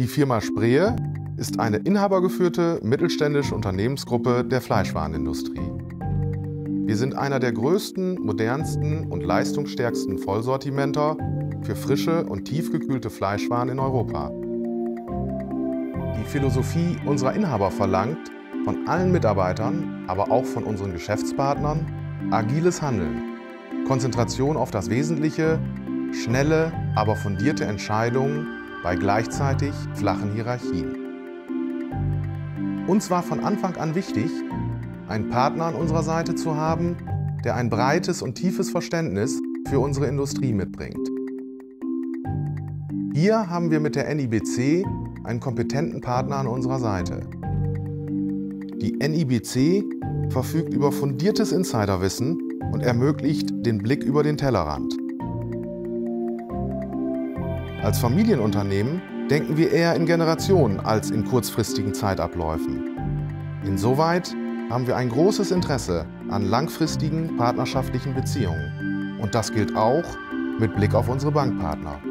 Die Firma Spree ist eine inhabergeführte mittelständische Unternehmensgruppe der Fleischwarenindustrie. Wir sind einer der größten, modernsten und leistungsstärksten Vollsortimenter für frische und tiefgekühlte Fleischwaren in Europa. Die Philosophie unserer Inhaber verlangt von allen Mitarbeitern, aber auch von unseren Geschäftspartnern, agiles Handeln, Konzentration auf das Wesentliche, schnelle, aber fundierte Entscheidungen bei gleichzeitig flachen Hierarchien. Uns war von Anfang an wichtig, einen Partner an unserer Seite zu haben, der ein breites und tiefes Verständnis für unsere Industrie mitbringt. Hier haben wir mit der NIBC einen kompetenten Partner an unserer Seite. Die NIBC verfügt über fundiertes Insiderwissen und ermöglicht den Blick über den Tellerrand. Als Familienunternehmen denken wir eher in Generationen als in kurzfristigen Zeitabläufen. Insoweit haben wir ein großes Interesse an langfristigen partnerschaftlichen Beziehungen. Und das gilt auch mit Blick auf unsere Bankpartner.